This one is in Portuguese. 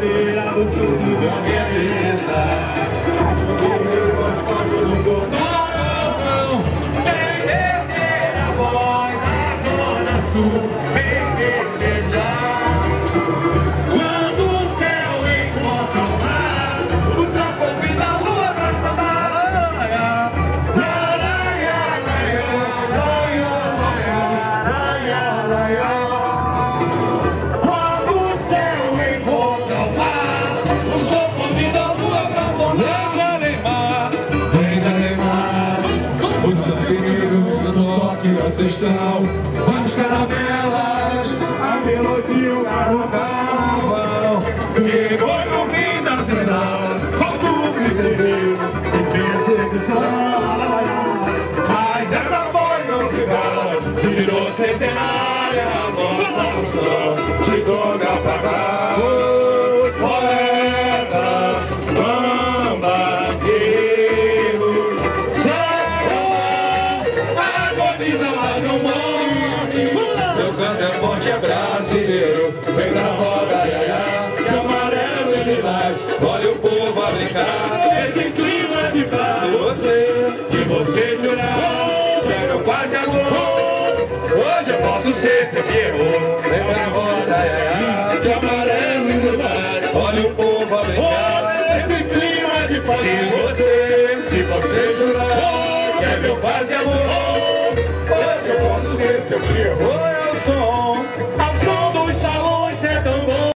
de madureira do sul da minha mesa. Sem perder a voz, a zona sul, vem festejar. Toque ancestral, as caravelas, a melodia, o carnaval, que foi no fim da cidade, falta o griteiro e perseguição. Mas essa voz não se cala, virou centenária, nossa função chegou a apagar. Poeta, Seu canto é forte, é brasileiro, vem na roda, ia, ia, de amarelo e lilás, olha o povo a brincar, esse clima de paz. Se você, se você jurar, que é meu quase amor, hoje eu posso ser seu guerreiro, vem na roda, ia, ia, de amarelo e lilás, olha o povo a brincar, esse clima de paz. Se você, se você jurar, que é meu quase amor, hoje eu posso ser seu guerreiro, eu sou